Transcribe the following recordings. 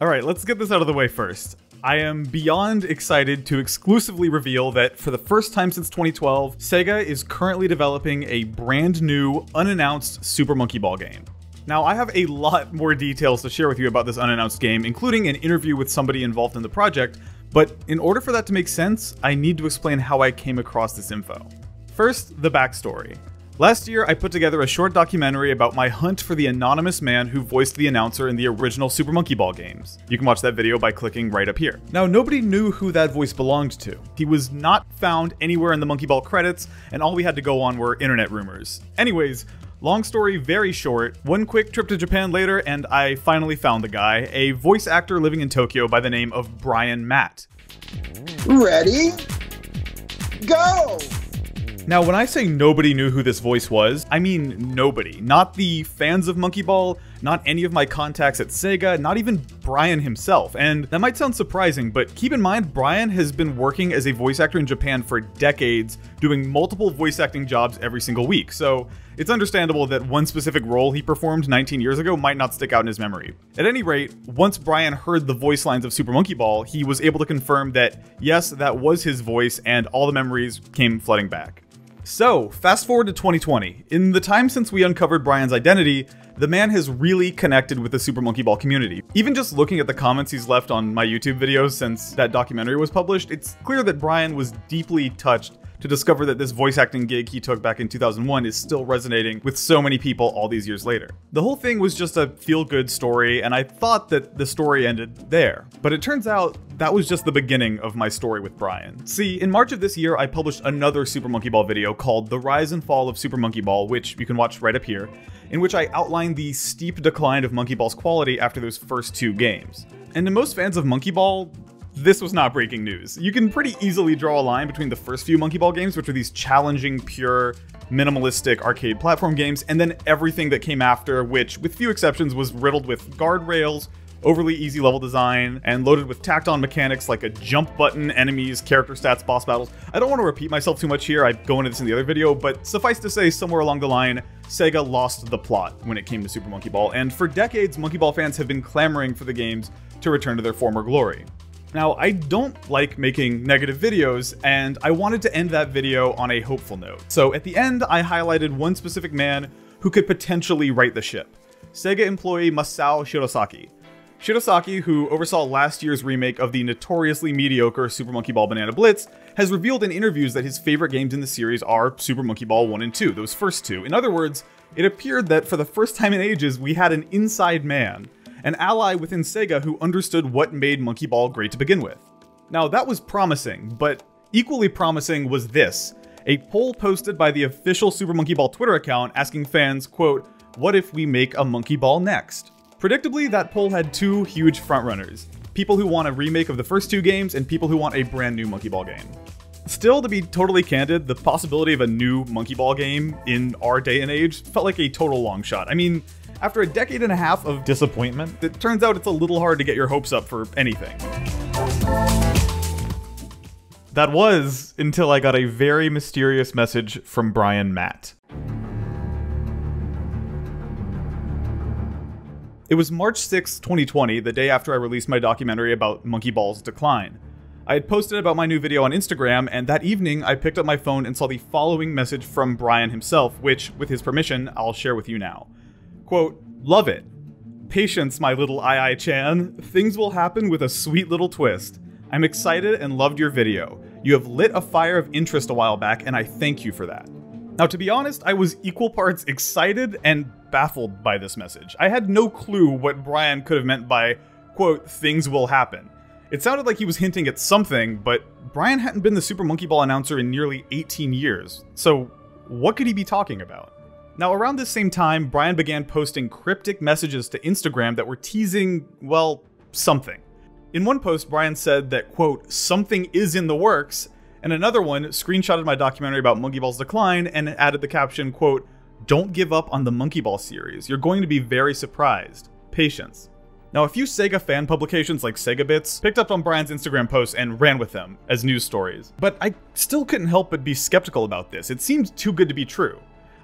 Alright, let's get this out of the way first. I am beyond excited to exclusively reveal that for the first time since 2012, Sega is currently developing a brand new, unannounced Super Monkey Ball game. Now, I have a lot more details to share with you about this unannounced game, including an interview with somebody involved in the project, but in order for that to make sense, I need to explain how I came across this info. First, the backstory. Last year, I put together a short documentary about my hunt for the anonymous man who voiced the announcer in the original Super Monkey Ball games. You can watch that video by clicking right up here. Now, nobody knew who that voice belonged to. He was not found anywhere in the Monkey Ball credits, and all we had to go on were internet rumors. Anyways, Long story very short, one quick trip to Japan later, and I finally found the guy, a voice actor living in Tokyo by the name of Brian Matt. Ready? Go! Now, when I say nobody knew who this voice was, I mean nobody. Not the fans of Monkey Ball, not any of my contacts at Sega, not even Brian himself. And that might sound surprising, but keep in mind, Brian has been working as a voice actor in Japan for decades, doing multiple voice acting jobs every single week. So it's understandable that one specific role he performed 19 years ago might not stick out in his memory. At any rate, once Brian heard the voice lines of Super Monkey Ball, he was able to confirm that yes, that was his voice, and all the memories came flooding back. So, fast forward to 2020. In the time since we uncovered Brian's identity, the man has really connected with the Super Monkey Ball community. Even just looking at the comments he's left on my YouTube videos since that documentary was published, it's clear that Brian was deeply touched to discover that this voice acting gig he took back in 2001 is still resonating with so many people all these years later. The whole thing was just a feel good story, and I thought that the story ended there. But it turns out that was just the beginning of my story with Brian. See, in March of this year, I published another Super Monkey Ball video called The Rise and Fall of Super Monkey Ball, which you can watch right up here, in which I outlined the steep decline of Monkey Ball's quality after those first two games. And to most fans of Monkey Ball, this was not breaking news. You can pretty easily draw a line between the first few Monkey Ball games, which were these challenging, pure, minimalistic arcade platform games, and then everything that came after, which, with few exceptions, was riddled with guardrails, overly easy level design, and loaded with tacked on mechanics like a jump button, enemies, character stats, boss battles. I don't want to repeat myself too much here, I go into this in the other video, but suffice to say, somewhere along the line, Sega lost the plot when it came to Super Monkey Ball, and for decades, Monkey Ball fans have been clamoring for the games to return to their former glory. Now, I don't like making negative videos, and I wanted to end that video on a hopeful note. So at the end, I highlighted one specific man who could potentially right the ship. Sega employee Masao Shirosaki. Shirosaki, who oversaw last year's remake of the notoriously mediocre Super Monkey Ball Banana Blitz, has revealed in interviews that his favorite games in the series are Super Monkey Ball 1 and 2, those first two. In other words, it appeared that for the first time in ages, we had an inside man an ally within Sega who understood what made Monkey Ball great to begin with. Now, that was promising, but equally promising was this a poll posted by the official Super Monkey Ball Twitter account asking fans, quote, what if we make a Monkey Ball next? Predictably, that poll had two huge frontrunners people who want a remake of the first two games, and people who want a brand new Monkey Ball game. Still, to be totally candid, the possibility of a new Monkey Ball game in our day and age felt like a total long shot. I mean, after a decade and a half of disappointment, it turns out it's a little hard to get your hopes up for anything. That was until I got a very mysterious message from Brian Matt. It was March 6, 2020, the day after I released my documentary about Monkey Ball's decline. I had posted about my new video on Instagram, and that evening I picked up my phone and saw the following message from Brian himself, which, with his permission, I'll share with you now. Quote, love it. Patience, my little II Chan. Things will happen with a sweet little twist. I'm excited and loved your video. You have lit a fire of interest a while back, and I thank you for that. Now, to be honest, I was equal parts excited and baffled by this message. I had no clue what Brian could have meant by, quote, things will happen. It sounded like he was hinting at something, but Brian hadn't been the Super Monkey Ball announcer in nearly 18 years, so what could he be talking about? Now, around this same time, Brian began posting cryptic messages to Instagram that were teasing, well, something. In one post, Brian said that, quote, something is in the works, and another one screenshotted my documentary about Monkey Ball's decline and added the caption, quote, don't give up on the Monkey Ball series. You're going to be very surprised. Patience. Now, a few Sega fan publications like Sega Bits picked up on Brian's Instagram posts and ran with them as news stories. But I still couldn't help but be skeptical about this. It seemed too good to be true.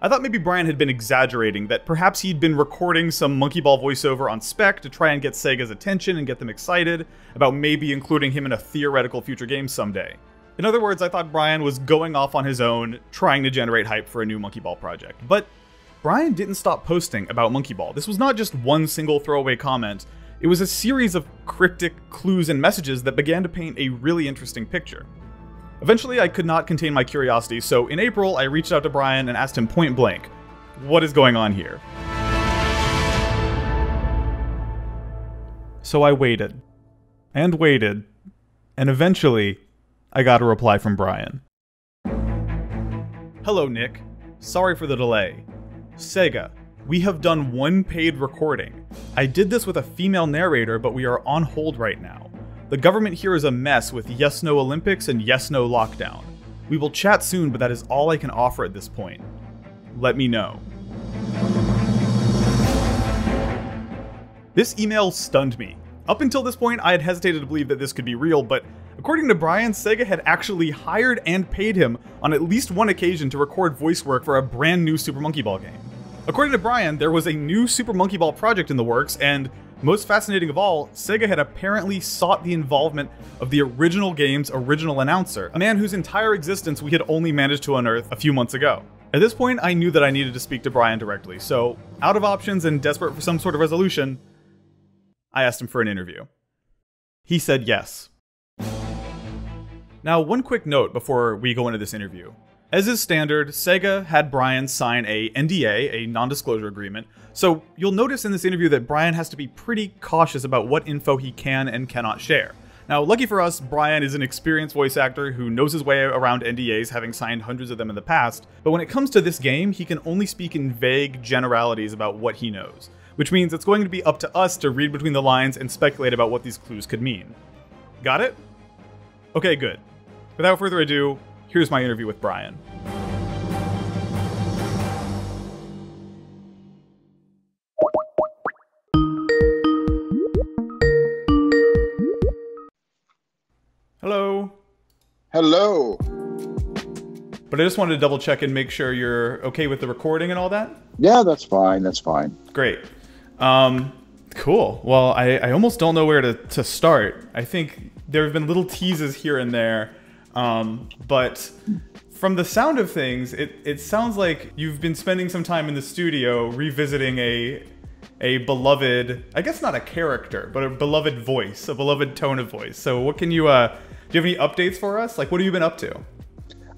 I thought maybe Brian had been exaggerating, that perhaps he'd been recording some Monkey Ball voiceover on spec to try and get Sega's attention and get them excited about maybe including him in a theoretical future game someday. In other words, I thought Brian was going off on his own, trying to generate hype for a new Monkey Ball project. But Brian didn't stop posting about Monkey Ball. This was not just one single throwaway comment, it was a series of cryptic clues and messages that began to paint a really interesting picture. Eventually, I could not contain my curiosity, so in April, I reached out to Brian and asked him point blank, what is going on here? So I waited, and waited, and eventually, I got a reply from Brian. Hello, Nick. Sorry for the delay. Sega, we have done one paid recording. I did this with a female narrator, but we are on hold right now. The government here is a mess with yes no Olympics and yes no lockdown. We will chat soon, but that is all I can offer at this point. Let me know. This email stunned me. Up until this point, I had hesitated to believe that this could be real, but according to Brian, Sega had actually hired and paid him on at least one occasion to record voice work for a brand new Super Monkey Ball game. According to Brian, there was a new Super Monkey Ball project in the works, and most fascinating of all, Sega had apparently sought the involvement of the original game's original announcer, a man whose entire existence we had only managed to unearth a few months ago. At this point, I knew that I needed to speak to Brian directly, so, out of options and desperate for some sort of resolution, I asked him for an interview. He said yes. Now, one quick note before we go into this interview. As is standard, Sega had Brian sign a NDA, a non-disclosure agreement, so you'll notice in this interview that Brian has to be pretty cautious about what info he can and cannot share. Now, lucky for us, Brian is an experienced voice actor who knows his way around NDAs, having signed hundreds of them in the past, but when it comes to this game, he can only speak in vague generalities about what he knows, which means it's going to be up to us to read between the lines and speculate about what these clues could mean. Got it? Okay, good. Without further ado, Here's my interview with Brian. Hello. Hello. But I just wanted to double check and make sure you're okay with the recording and all that. Yeah, that's fine. That's fine. Great. Um, cool. Well, I, I almost don't know where to, to start. I think there have been little teases here and there um, but from the sound of things, it, it sounds like you've been spending some time in the studio revisiting a a beloved, I guess not a character, but a beloved voice, a beloved tone of voice. So what can you, uh, do you have any updates for us? Like, what have you been up to?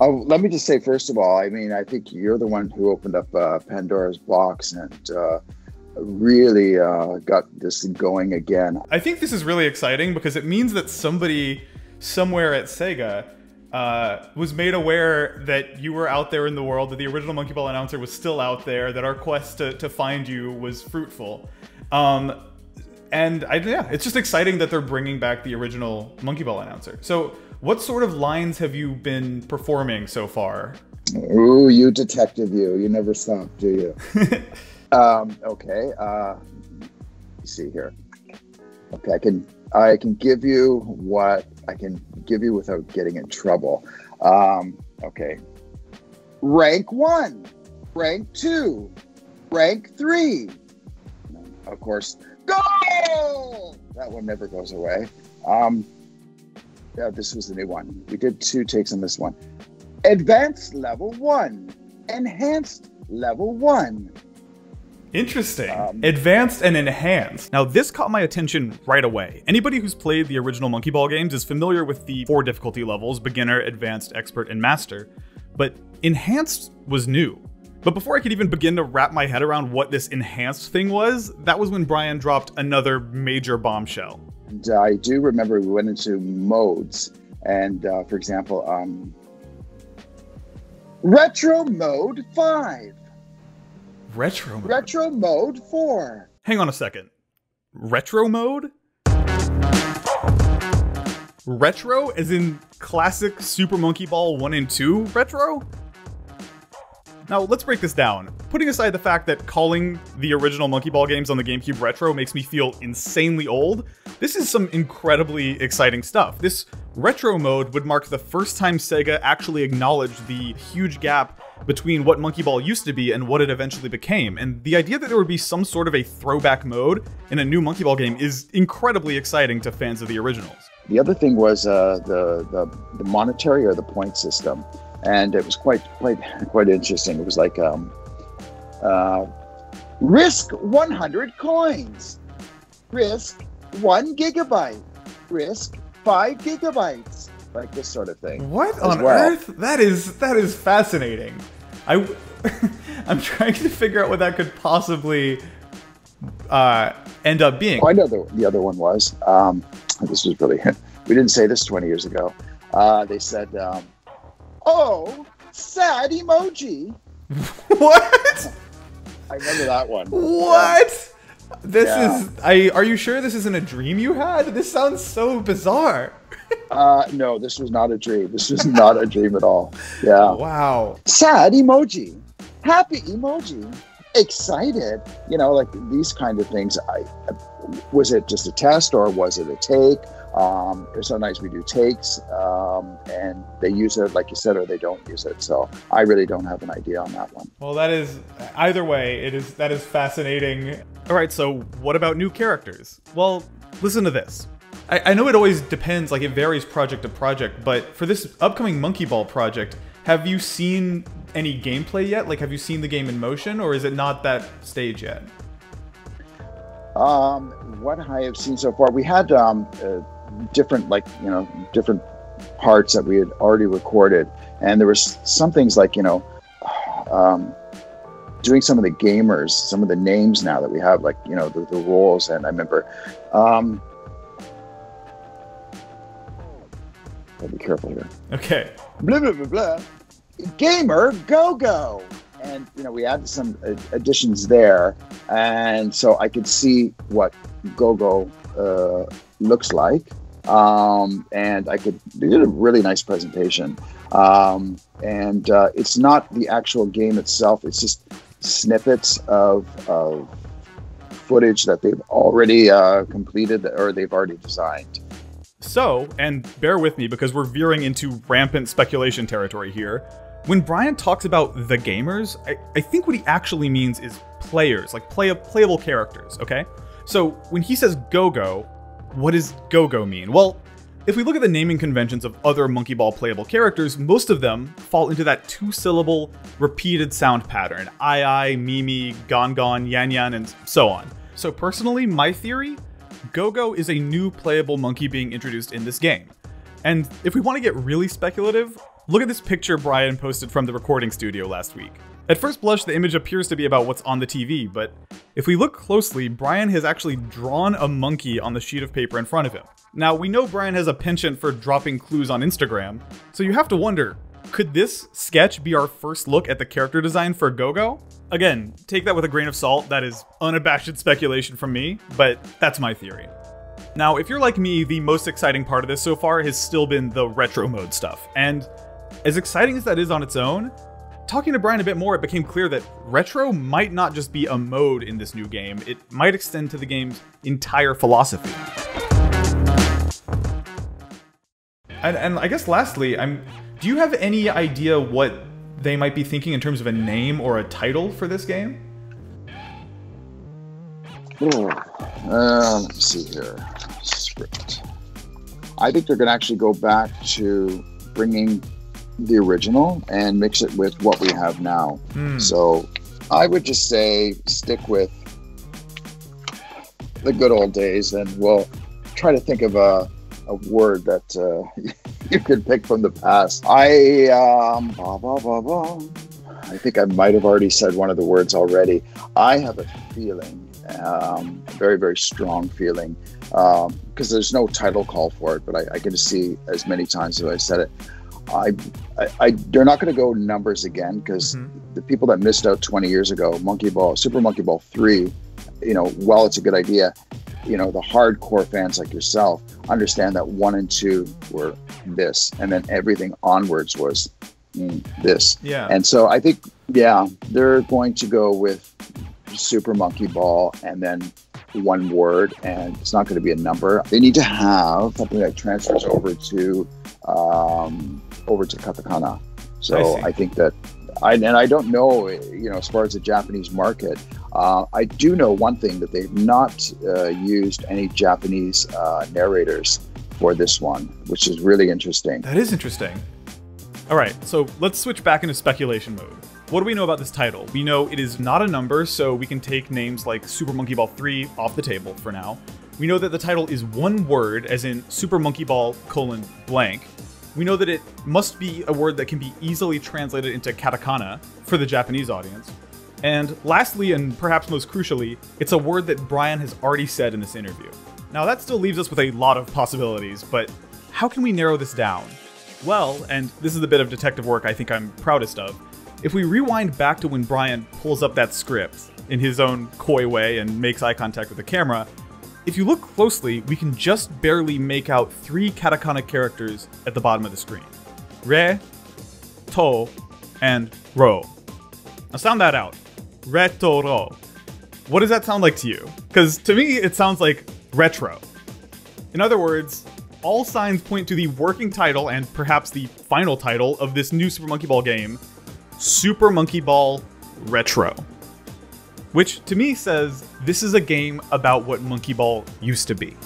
Oh, let me just say, first of all, I mean, I think you're the one who opened up uh, Pandora's box and uh, really uh, got this going again. I think this is really exciting because it means that somebody somewhere at Sega uh, was made aware that you were out there in the world, that the original Monkey Ball announcer was still out there, that our quest to, to find you was fruitful. Um, and I, yeah, it's just exciting that they're bringing back the original Monkey Ball announcer. So, what sort of lines have you been performing so far? Ooh, you detective, you. You never stop, do you? um, okay. Uh, see here. Okay, I can I can give you what I can give you without getting in trouble. Um, okay. Rank one, rank two, rank three. Of course, go! That one never goes away. Um, yeah, this was the new one. We did two takes on this one. Advanced level one, enhanced level one, Interesting. Um, Advanced and enhanced. Now, this caught my attention right away. Anybody who's played the original Monkey Ball games is familiar with the four difficulty levels beginner, advanced, expert, and master. But enhanced was new. But before I could even begin to wrap my head around what this enhanced thing was, that was when Brian dropped another major bombshell. And uh, I do remember we went into modes, and uh, for example, um, Retro Mode 5. Retro mode. Retro mode 4. Hang on a second. Retro mode? Retro as in classic Super Monkey Ball 1 and 2 retro? Now, let's break this down. Putting aside the fact that calling the original Monkey Ball games on the GameCube retro makes me feel insanely old, this is some incredibly exciting stuff. This retro mode would mark the first time Sega actually acknowledged the huge gap between what Monkey Ball used to be and what it eventually became. And the idea that there would be some sort of a throwback mode in a new Monkey Ball game is incredibly exciting to fans of the originals. The other thing was uh, the, the the monetary or the point system, and it was quite quite quite interesting. It was like um, uh, risk 100 coins, risk one gigabyte, risk five gigabytes, like this sort of thing. What on well. earth? That is that is fascinating. I I'm trying to figure out what that could possibly uh, end up being. Oh, I know the, the other one was. Um, this was really. we didn't say this 20 years ago. Uh, they said, um, "Oh, sad emoji." what? I remember that one. What? Yeah. This yeah. is. I. Are you sure this isn't a dream you had? This sounds so bizarre. uh, no, this was not a dream. This was not a dream at all. Yeah. Wow. Sad emoji. Happy emoji. Excited. You know, like these kind of things. I was it just a test or was it a take? Um, sometimes we do takes um, and they use it, like you said, or they don't use it. So I really don't have an idea on that one. Well, that is either way. It is that is fascinating. All right, so what about new characters? Well, listen to this. I, I know it always depends, like it varies project to project, but for this upcoming Monkey Ball project, have you seen any gameplay yet? Like, have you seen the game in motion, or is it not that stage yet? Um, what I have seen so far, we had um, uh, different, like you know, different parts that we had already recorded, and there was some things like you know, um, doing some of the gamers, some of the names now that we have, like you know, the, the roles, and I remember. Um, I'll be careful here. Okay. Blah blah blah blah. Gamer go go, and you know we added some additions there, and so I could see what go go uh, looks like, um, and I could they did a really nice presentation. Um, and uh, it's not the actual game itself; it's just snippets of, of footage that they've already uh, completed or they've already designed. So, and bear with me because we're veering into rampant speculation territory here. When Brian talks about the gamers, I, I think what he actually means is players, like play playable characters, okay? So when he says go-go, what does go-go mean? Well, if we look at the naming conventions of other Monkey Ball playable characters, most of them fall into that two-syllable repeated sound pattern. I, I, MeeMee, gon, gon, yan, yan, and so on. So personally, my theory Go-Go is a new playable monkey being introduced in this game. And if we want to get really speculative, look at this picture Brian posted from the recording studio last week. At first blush, the image appears to be about what's on the TV, but if we look closely, Brian has actually drawn a monkey on the sheet of paper in front of him. Now, we know Brian has a penchant for dropping clues on Instagram, so you have to wonder, could this sketch be our first look at the character design for Go-Go? Again, take that with a grain of salt, that is unabashed speculation from me, but that's my theory. Now, if you're like me, the most exciting part of this so far has still been the retro mode stuff, and as exciting as that is on its own, talking to Brian a bit more, it became clear that retro might not just be a mode in this new game, it might extend to the game's entire philosophy. And, and I guess lastly, I'm do you have any idea what they might be thinking in terms of a name or a title for this game? Uh, let's see here. Script. I think they're going to actually go back to bringing the original and mix it with what we have now. Mm. So I would just say stick with the good old days and we'll try to think of a, a word that uh, you could pick from the past. I um, blah, blah, blah, blah. I think I might have already said one of the words already. I have a feeling, um, a very very strong feeling, because um, there's no title call for it, but I, I can see as many times as I said it. I, I, I they're not going to go numbers again because mm-hmm. the people that missed out 20 years ago, Monkey Ball, Super Monkey Ball three, you know, while it's a good idea, you know the hardcore fans like yourself understand that one and two were this and then everything onwards was mm, this. Yeah. And so I think, yeah, they're going to go with Super Monkey Ball and then one word, and it's not going to be a number. They need to have something that transfers over to um, over to katakana. So I I, think that, I, and I don't know, you know, as far as the Japanese market, uh, I do know one thing that they've not uh, used any Japanese uh, narrators for this one, which is really interesting. That is interesting. All right, so let's switch back into speculation mode. What do we know about this title? We know it is not a number, so we can take names like Super Monkey Ball 3 off the table for now. We know that the title is one word, as in Super Monkey Ball colon blank. We know that it must be a word that can be easily translated into katakana for the Japanese audience. And lastly, and perhaps most crucially, it's a word that Brian has already said in this interview. Now, that still leaves us with a lot of possibilities, but how can we narrow this down? Well, and this is the bit of detective work I think I'm proudest of, if we rewind back to when Brian pulls up that script in his own coy way and makes eye contact with the camera, if you look closely, we can just barely make out three katakana characters at the bottom of the screen Re, To, and Ro. Now sound that out. Re, To, Ro. What does that sound like to you? Because to me, it sounds like retro. In other words, all signs point to the working title and perhaps the final title of this new Super Monkey Ball game, Super Monkey Ball Retro. Which to me says this is a game about what Monkey Ball used to be.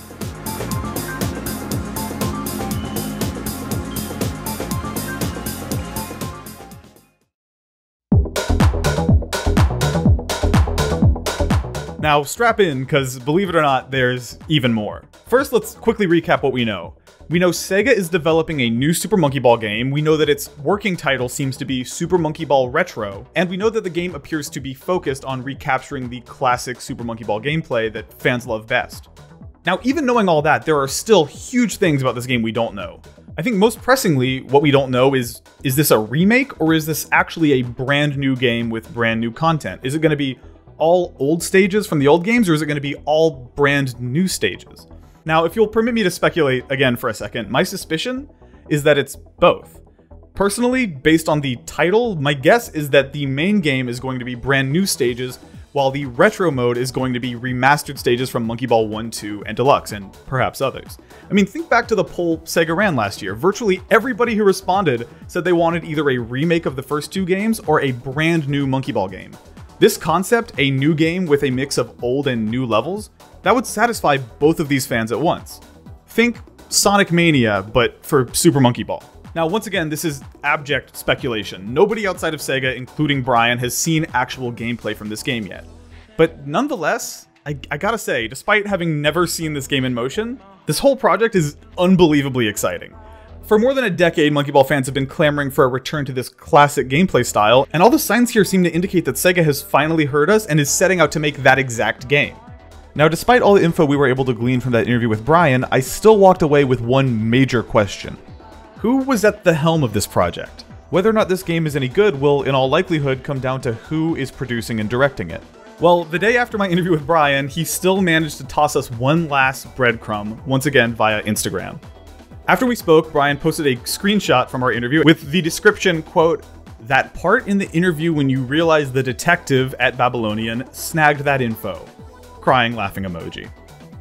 Now, strap in, because believe it or not, there's even more. First, let's quickly recap what we know. We know Sega is developing a new Super Monkey Ball game, we know that its working title seems to be Super Monkey Ball Retro, and we know that the game appears to be focused on recapturing the classic Super Monkey Ball gameplay that fans love best. Now, even knowing all that, there are still huge things about this game we don't know. I think most pressingly, what we don't know is is this a remake or is this actually a brand new game with brand new content? Is it going to be all old stages from the old games, or is it going to be all brand new stages? Now, if you'll permit me to speculate again for a second, my suspicion is that it's both. Personally, based on the title, my guess is that the main game is going to be brand new stages, while the retro mode is going to be remastered stages from Monkey Ball 1, 2, and Deluxe, and perhaps others. I mean, think back to the poll Sega ran last year. Virtually everybody who responded said they wanted either a remake of the first two games or a brand new Monkey Ball game. This concept, a new game with a mix of old and new levels, that would satisfy both of these fans at once. Think Sonic Mania, but for Super Monkey Ball. Now, once again, this is abject speculation. Nobody outside of Sega, including Brian, has seen actual gameplay from this game yet. But nonetheless, I, I, gotta say, despite having never seen this game in motion, this whole project is unbelievably exciting. For more than a decade, Monkey Ball fans have been clamoring for a return to this classic gameplay style, and all the signs here seem to indicate that Sega has finally heard us and is setting out to make that exact game. Now, despite all the info we were able to glean from that interview with Brian, I still walked away with one major question. Who was at the helm of this project? Whether or not this game is any good will, in all likelihood, come down to who is producing and directing it. Well, the day after my interview with Brian, he still managed to toss us one last breadcrumb, once again via Instagram. After we spoke, Brian posted a screenshot from our interview with the description, quote, that part in the interview when you realize the detective at Babylonian snagged that info. Crying, laughing emoji.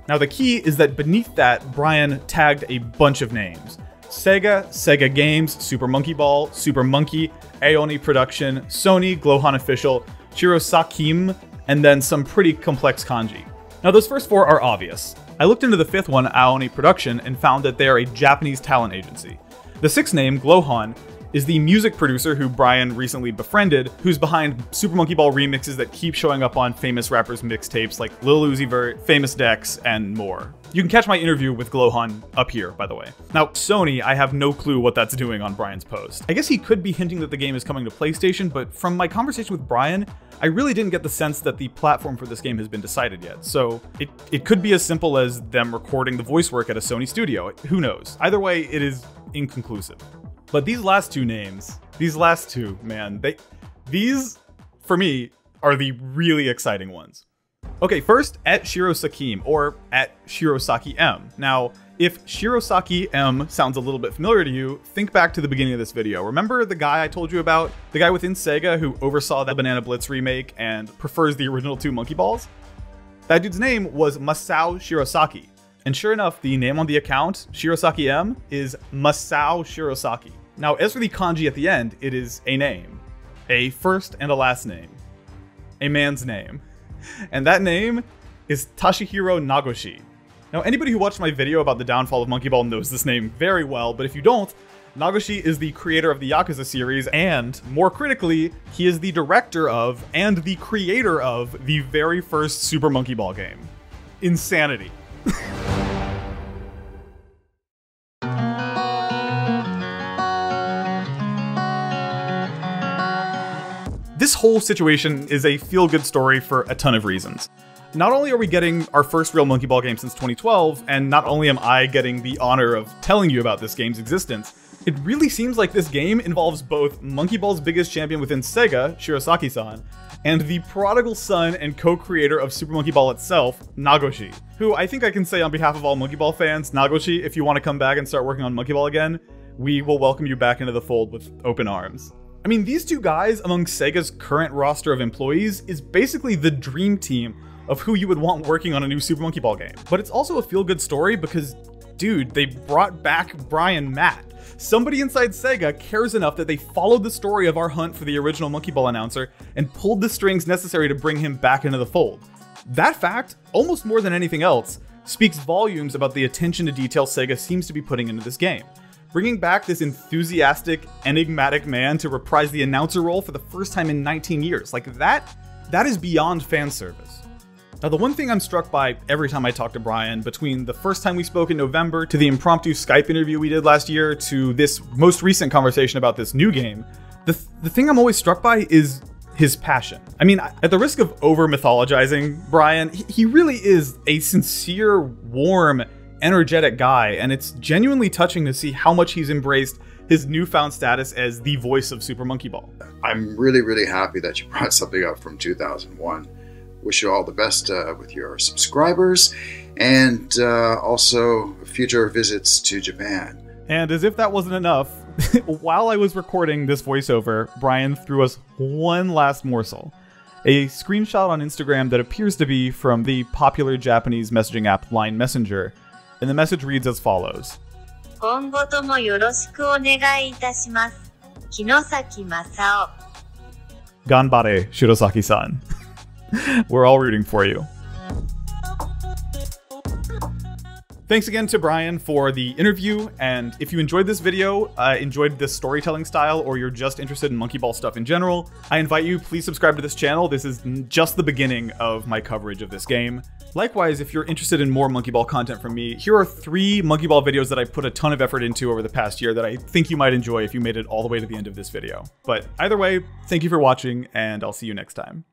Now, the key is that beneath that, Brian tagged a bunch of names Sega, Sega Games, Super Monkey Ball, Super Monkey, Aoni Production, Sony, Glohan Official, Shirosakim, and then some pretty complex kanji. Now, those first four are obvious. I looked into the fifth one, Aoni Production, and found that they are a Japanese talent agency. The sixth name, Glohan, is the music producer who Brian recently befriended, who's behind Super Monkey Ball remixes that keep showing up on famous rappers' mixtapes like Lil Uzi Vert, Famous Dex, and more. You can catch my interview with Glohan up here, by the way. Now, Sony, I have no clue what that's doing on Brian's post. I guess he could be hinting that the game is coming to PlayStation, but from my conversation with Brian, I really didn't get the sense that the platform for this game has been decided yet. So it, it could be as simple as them recording the voice work at a Sony studio. Who knows? Either way, it is inconclusive. But these last two names, these last two, man, they these for me are the really exciting ones. Okay, first at Shirosaki, or at Shirosaki M. Now, if Shirosaki M sounds a little bit familiar to you, think back to the beginning of this video. Remember the guy I told you about? The guy within Sega who oversaw the Banana Blitz remake and prefers the original two Monkey Balls? That dude's name was Masao Shirosaki. And sure enough, the name on the account, Shirosaki M, is Masao Shirosaki. Now, as for the kanji at the end, it is a name. A first and a last name. A man's name. And that name is Toshihiro Nagoshi. Now, anybody who watched my video about the downfall of Monkey Ball knows this name very well, but if you don't, Nagoshi is the creator of the Yakuza series, and more critically, he is the director of and the creator of the very first Super Monkey Ball game. Insanity. this whole situation is a feel good story for a ton of reasons not only are we getting our first real Monkey Ball game since 2012, and not only am I getting the honor of telling you about this game's existence, it really seems like this game involves both Monkey Ball's biggest champion within Sega, Shirosaki-san, and the prodigal son and co-creator of Super Monkey Ball itself, Nagoshi, who I think I can say on behalf of all Monkey Ball fans, Nagoshi, if you want to come back and start working on Monkey Ball again, we will welcome you back into the fold with open arms. I mean, these two guys among Sega's current roster of employees is basically the dream team of who you would want working on a new Super Monkey Ball game. But it's also a feel good story because, dude, they brought back Brian Matt. Somebody inside Sega cares enough that they followed the story of our hunt for the original Monkey Ball announcer and pulled the strings necessary to bring him back into the fold. That fact, almost more than anything else, speaks volumes about the attention to detail Sega seems to be putting into this game. Bringing back this enthusiastic, enigmatic man to reprise the announcer role for the first time in 19 years, like that, that is beyond fan service. Now, the one thing I'm struck by every time I talk to Brian, between the first time we spoke in November to the impromptu Skype interview we did last year to this most recent conversation about this new game, the, th- the thing I'm always struck by is his passion. I mean, at the risk of over mythologizing Brian, he, he really is a sincere, warm, energetic guy, and it's genuinely touching to see how much he's embraced his newfound status as the voice of Super Monkey Ball. I'm really, really happy that you brought something up from 2001 wish you all the best uh, with your subscribers and uh, also future visits to Japan. And as if that wasn't enough, while I was recording this voiceover, Brian threw us one last morsel. A screenshot on Instagram that appears to be from the popular Japanese messaging app Line Messenger, and the message reads as follows 今後ともよろしくお願いいたします。木崎正夫。Ganbare, Shirosaki-san. We're all rooting for you. Thanks again to Brian for the interview, and if you enjoyed this video, uh, enjoyed this storytelling style, or you're just interested in Monkey Ball stuff in general, I invite you, please subscribe to this channel. This is just the beginning of my coverage of this game. Likewise, if you're interested in more Monkey Ball content from me, here are three Monkey Ball videos that I put a ton of effort into over the past year that I think you might enjoy if you made it all the way to the end of this video. But either way, thank you for watching, and I'll see you next time.